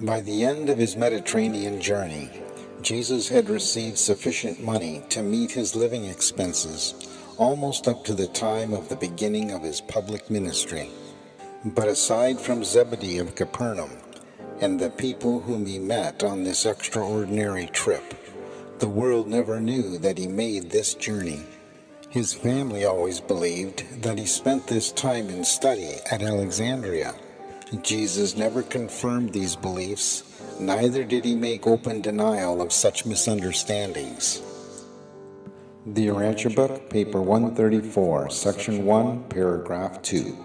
By the end of his Mediterranean journey, Jesus had received sufficient money to meet his living expenses almost up to the time of the beginning of his public ministry. But aside from Zebedee of Capernaum and the people whom he met on this extraordinary trip, the world never knew that he made this journey. His family always believed that he spent this time in study at Alexandria. Jesus never confirmed these beliefs, neither did he make open denial of such misunderstandings. The Urantia Book, paper 134, section 1, paragraph 2.